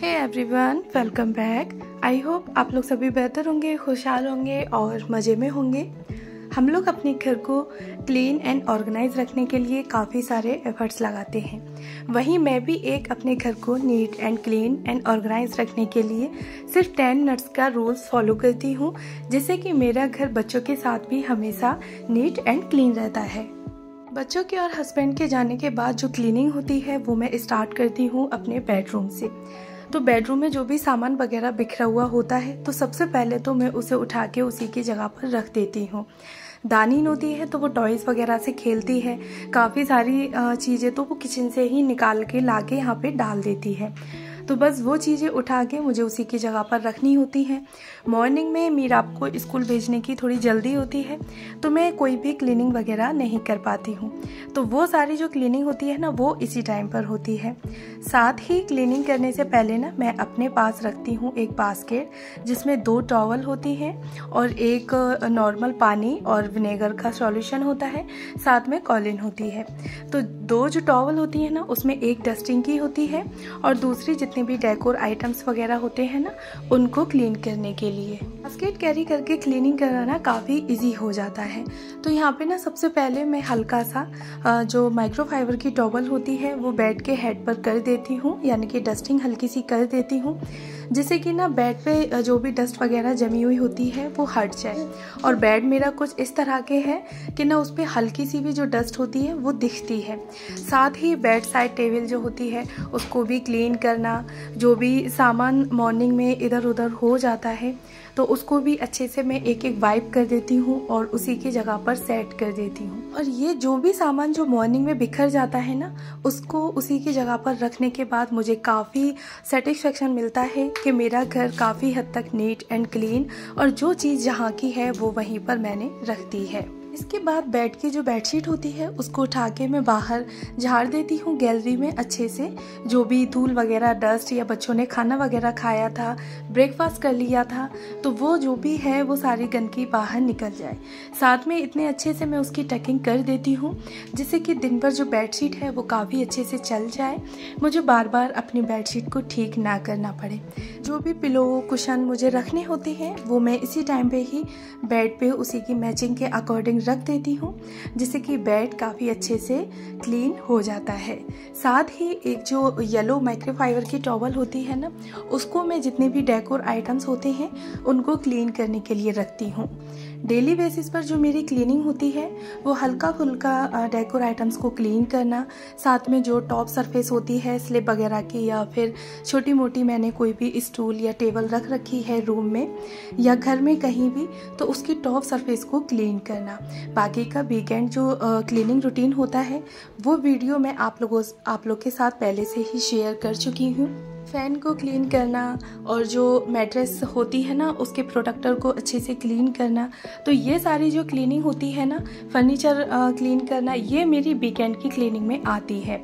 Hey everyone welcome back I hope आप लोग सभी बेहतर होंगे, खुशहाल होंगे और मज़े में होंगे। हम लोग अपने घर को क्लीन एंड ऑर्गेनाइज रखने के लिए काफ़ी सारे एफर्ट्स लगाते हैं। वहीं मैं भी एक अपने घर को neat and clean and organise रखने के लिए सिर्फ़ टेन मिनट्स का रूल्स फॉलो करती हूँ, जिससे कि मेरा घर बच्चों के साथ भी हमेशा नीट एंड क्लीन रहता है। बच्चों के और हस्बैंड के जाने के बाद जो क्लीनिंग होती है, वो मैं स्टार्ट करती हूँ अपने बेडरूम से। तो बेडरूम में जो भी सामान वगैरह बिखरा हुआ होता है तो सबसे पहले तो मैं उसे उठा के उसी की जगह पर रख देती हूँ। दानी होती है तो वो टॉयज़ वगैरह से खेलती है। काफ़ी सारी चीज़ें तो वो किचन से ही निकाल के ला के यहाँ पर डाल देती है। तो बस वो चीज़ें उठा के मुझे उसी की जगह पर रखनी होती हैं। मॉर्निंग में मीरा आपको स्कूल भेजने की थोड़ी जल्दी होती है तो मैं कोई भी क्लीनिंग वगैरह नहीं कर पाती हूँ। तो वो सारी जो क्लीनिंग होती है ना, वो इसी टाइम पर होती है। साथ ही क्लीनिंग करने से पहले ना, मैं अपने पास रखती हूँ एक बास्केट, जिसमें दो टॉवल होती हैं और एक नॉर्मल पानी और विनेगर का सॉल्यूशन होता है, साथ में कॉलिन होती है। तो दो जो टॉवल होती है ना, उसमें एक डस्टिंग की होती है और दूसरी जितनी जितने भी डेकोर आइटम्स वगैरह होते हैं ना, उनको क्लीन करने के लिए। बास्केट कैरी करके क्लीनिंग कराना काफ़ी इजी हो जाता है। तो यहाँ पे ना सबसे पहले मैं हल्का सा जो माइक्रोफाइबर की टॉवल होती है, वो बेड के हेड पर कर देती हूँ, यानी कि डस्टिंग हल्की सी कर देती हूँ। जिससे कि ना बेड पे जो भी डस्ट वगैरह जमी हुई होती है, वो हट जाए। और बेड मेरा कुछ इस तरह के है कि ना उस पर हल्की सी भी जो डस्ट होती है, वो दिखती है। साथ ही बेड साइड टेबल जो होती है, उसको भी क्लीन करना, जो भी सामान मॉर्निंग में इधर उधर हो जाता है तो उसको भी अच्छे से मैं एक एक वाइप कर देती हूँ और उसी की जगह पर सेट कर देती हूँ। और ये जो भी सामान जो मॉर्निंग में बिखर जाता है ना, उसको उसी की जगह पर रखने के बाद मुझे काफ़ी सेटिस्फेक्शन मिलता है कि मेरा घर काफ़ी हद तक नीट एंड क्लीन और जो चीज़ जहाँ की है वो वहीं पर मैंने रख दी है। इसके बाद बेड की जो बेडशीट होती है, उसको उठा के मैं बाहर झाड़ देती हूँ गैलरी में अच्छे से। जो भी धूल वगैरह डस्ट या बच्चों ने खाना वगैरह खाया था ब्रेकफास्ट कर लिया था तो वो जो भी है, वो सारी गंदगी बाहर निकल जाए। साथ में इतने अच्छे से मैं उसकी टकिंग कर देती हूँ, जिससे कि दिन भर जो बेडशीट है, वो काफ़ी अच्छे से चल जाए। मुझे बार बार अपनी बेडशीट को ठीक ना करना पड़े। जो भी पिलो कुशन मुझे रखने होते हैं, वो मैं इसी टाइम पे ही बेड पे उसी की मैचिंग के अकॉर्डिंग रख देती हूँ, जिससे कि बेड काफ़ी अच्छे से क्लीन हो जाता है। साथ ही एक जो येलो माइक्रोफाइबर की टॉवल होती है ना, उसको मैं जितने भी डेकोर आइटम्स होते हैं, उनको क्लीन करने के लिए रखती हूँ। डेली बेसिस पर जो मेरी क्लीनिंग होती है, वो हल्का फुल्का डेकोर आइटम्स को क्लीन करना, साथ में जो टॉप सरफेस होती है, स्लिप वगैरह की या फिर छोटी मोटी मैंने कोई भी स्टूल या टेबल रख रखी है रूम में या घर में कहीं भी तो उसकी टॉप सरफेस को क्लीन करना। बाकी का वीकेंड जो क्लीनिंग रूटीन होता है, वो वीडियो मैं आप लोगों, आप लोग के साथ पहले से ही शेयर कर चुकी हूँ। फ़ैन को क्लीन करना और जो मैट्रेस होती है ना उसके प्रोडक्टर को अच्छे से क्लीन करना। तो ये सारी जो क्लीनिंग होती है ना फर्नीचर क्लीन करना ये मेरी वीकेंड की क्लीनिंग में आती है।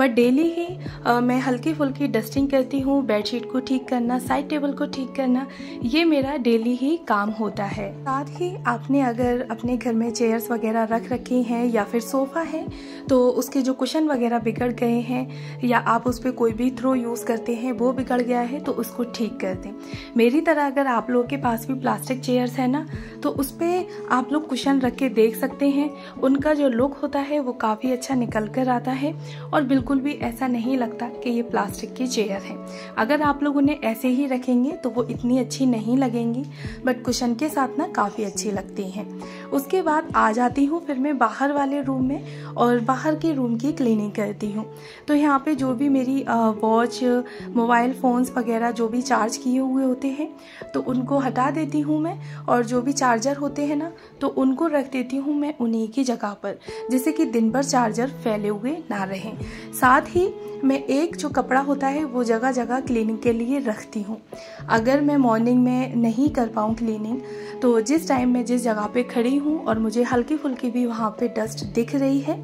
बट डेली ही आ, मैं हल्की फुल्की डस्टिंग करती हूँ बेडशीट को ठीक करना साइड टेबल को ठीक करना ये मेरा डेली ही काम होता है। साथ ही आपने अगर अपने घर में चेयर्स वगैरह रख रखी हैं या फिर सोफ़ा है तो उसके जो कुशन वगैरह बिगड़ गए हैं या आप उस पर कोई भी थ्रो यूज़ करते हैं वो बिगड़ गया है तो उसको ठीक कर दें। मेरी तरह अगर आप लोगों के पास भी प्लास्टिक चेयर्स है ना तो उस पर आप लोग कुशन रख के देख सकते हैं। उनका जो लुक होता है, वो काफ़ी अच्छा निकल कर आता है और बिल्कुल भी ऐसा नहीं लगता कि ये प्लास्टिक की चेयर है। अगर आप लोग उन्हें ऐसे ही रखेंगे तो वो इतनी अच्छी नहीं लगेंगी बट कुशन के साथ ना काफ़ी अच्छी लगती हैं। उसके बाद आ जाती हूँ, फिर मैं बाहर वाले रूम में और बाहर के रूम की क्लीनिंग करती हूँ। तो यहाँ पे जो भी मेरी वॉच मोबाइल फ़ोन्स वगैरह जो भी चार्ज किए हुए होते हैं तो उनको हटा देती हूँ मैं। और जो भी चार्जर होते हैं ना तो उनको रख देती हूँ मैं उन्हीं की जगह पर, जिससे कि दिन भर चार्जर फैले हुए ना रहें। साथ ही मैं एक जो कपड़ा होता है, वो जगह जगह क्लीनिंग के लिए रखती हूँ। अगर मैं मॉर्निंग में नहीं कर पाऊँ क्लीनिंग तो जिस टाइम मैं जिस जगह पे खड़ी हूँ और मुझे हल्की फुल्की भी वहाँ पे डस्ट दिख रही है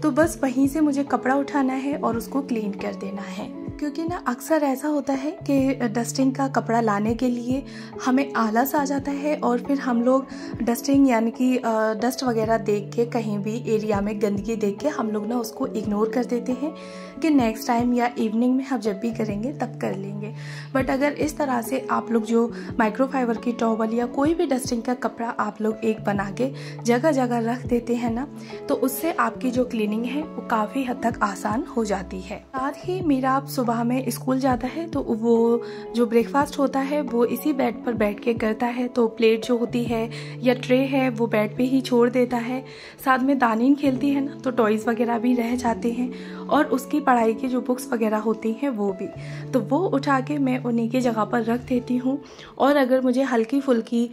तो बस वहीं से मुझे कपड़ा उठाना है और उसको क्लीन कर देना है। क्योंकि ना अक्सर ऐसा होता है कि डस्टिंग का कपड़ा लाने के लिए हमें आलस आ जाता है और फिर हम लोग डस्टिंग यानी कि डस्ट वगैरह देख के कहीं भी एरिया में गंदगी देख के हम लोग ना उसको इग्नोर कर देते हैं कि नेक्स्ट टाइम या इवनिंग में हम जब भी करेंगे तब कर लेंगे। बट अगर इस तरह से आप लोग जो माइक्रोफाइबर की टॉवल या कोई भी डस्टिंग का कपड़ा आप लोग एक बना के जगह जगह रख देते हैं ना तो उससे आपकी जो क्लीनिंग है वो काफ़ी हद तक आसान हो जाती है। साथ ही मेरा आप सुबह में स्कूल जाता है तो वो जो ब्रेकफास्ट होता है, वो इसी बेड पर बैठ के करता है। तो प्लेट जो होती है या ट्रे है, वो बेड पे ही छोड़ देता है। साथ में दानीन खेलती है ना तो टॉयज़ वगैरह भी रह जाते हैं। और उसकी पढ़ाई की जो बुक्स वगैरह होती हैं वो भी। तो वो उठा के मैं उन्हीं की जगह पर रख देती हूँ। और अगर मुझे हल्की फुल्की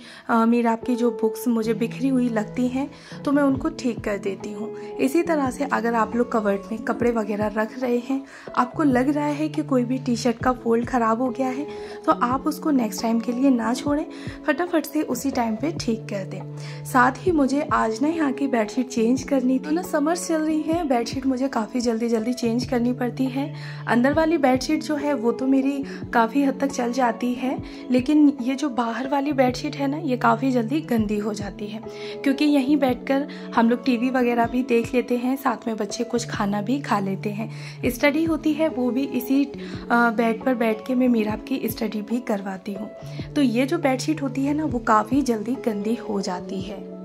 मीरा की जो बुक्स मुझे बिखरी हुई लगती हैं तो मैं उनको ठीक कर देती हूँ। इसी तरह से अगर आप लोग कवर्ड में कपड़े वगैरह रख रहे हैं, आपको लग रहा है कि कोई भी टी शर्ट का फोल्ड ख़राब हो गया है तो आप उसको नेक्स्ट टाइम के लिए ना छोड़ें। फटाफट से उसी टाइम पे ठीक कर दें। साथ ही मुझे आज ना यहाँ की बेडशीट चेंज करनी थी। ना समर्स चल रही है बेडशीट मुझे काफ़ी जल्दी जल्दी चेंज करनी पड़ती है। अंदर वाली बेडशीट जो है, वो तो मेरी काफ़ी हद तक चल जाती है, लेकिन ये जो बाहर वाली बेडशीट है ना, ये काफ़ी जल्दी गंदी हो जाती है। क्योंकि यहीं बैठकर हम लोग टीवी वगैरह भी देख लेते हैं, साथ में बच्चे कुछ खाना भी खा लेते हैं। स्टडी होती है, वो भी इसी बेड पर बैठ के मैं मीरा की स्टडी भी करवाती हूँ। तो ये जो बेडशीट होती है ना, वो काफ़ी जल्दी गंदी हो जाती है।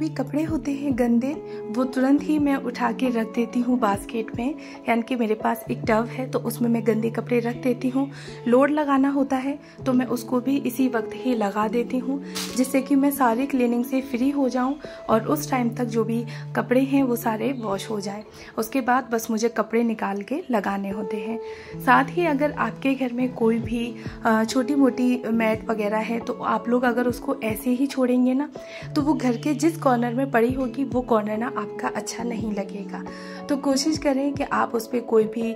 भी कपड़े होते हैं गंदे, वो तुरंत ही मैं उठा के रख देती हूँ बास्केट में। यानी कि मेरे पास एक टव है तो उसमें मैं गंदे कपड़े रख देती हूँ। लोड लगाना होता है तो मैं उसको भी इसी वक्त ही लगा देती हूँ, जिससे कि मैं सारी क्लीनिंग से फ्री हो जाऊँ और उस टाइम तक जो भी कपड़े हैं, वो सारे वॉश हो जाए। उसके बाद बस मुझे कपड़े निकाल के लगाने होते हैं। साथ ही अगर आपके घर में कोई भी छोटी मोटी मैट वगैरह है तो आप लोग अगर उसको ऐसे ही छोड़ेंगे ना तो वो घर के जिस कॉर्नर में पड़ी होगी, वो कॉर्नर ना आपका अच्छा नहीं लगेगा। तो कोशिश करें कि आप उस पर कोई भी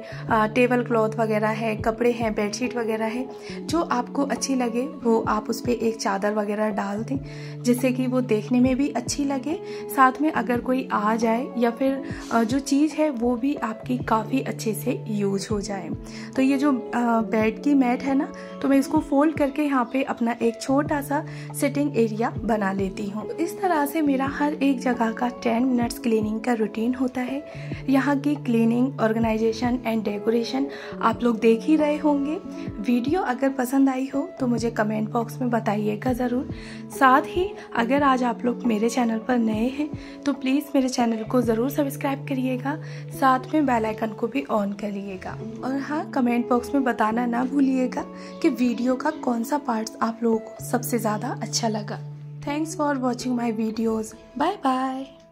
टेबल क्लॉथ वगैरह है, कपड़े हैं बेडशीट वगैरह है, जो आपको अच्छी लगे, वो आप उस पर एक चादर वगैरह डाल दें, जिससे कि वो देखने में भी अच्छी लगे। साथ में अगर कोई आ जाए या फिर जो चीज़ है, वो भी आपकी काफ़ी अच्छे से यूज़ हो जाए। तो ये जो बेड की मैट है ना तो मैं इसको फोल्ड करके यहाँ पे अपना एक छोटा सा सिटिंग एरिया बना लेती हूँ। इस तरह से मेरा हर एक जगह का टेन मिनट्स क्लीनिंग का रूटीन होता है। यहाँ की क्लीनिंग, ऑर्गेनाइजेशन एंड डेकोरेशन आप लोग देख ही रहे होंगे। वीडियो अगर पसंद आई हो तो मुझे कमेंट बॉक्स में बताइएगा ज़रूर। साथ ही अगर आज आप लोग मेरे चैनल पर नए हैं तो प्लीज़ मेरे चैनल को ज़रूर सब्सक्राइब करिएगा। साथ में बेल आइकन को भी ऑन करिएगा और हाँ कमेंट बॉक्स में बताना ना भूलिएगा कि वीडियो का कौन सा पार्ट आप लोगों को सबसे ज़्यादा अच्छा लगा। Thanks for watching my videos. Bye bye.